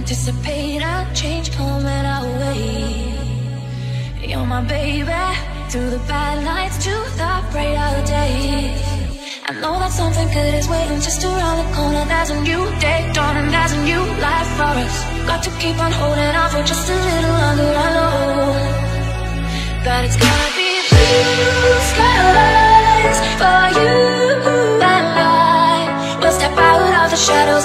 Anticipate a change coming our way. You're my baby, through the bad nights to the brighter days. I know that something good is waiting just around the corner. There's a new day dawning, there's a new life for us. Got to keep on holding on for just a little longer. I know that it's gonna be blue skies for you and I. We'll step out of the shadows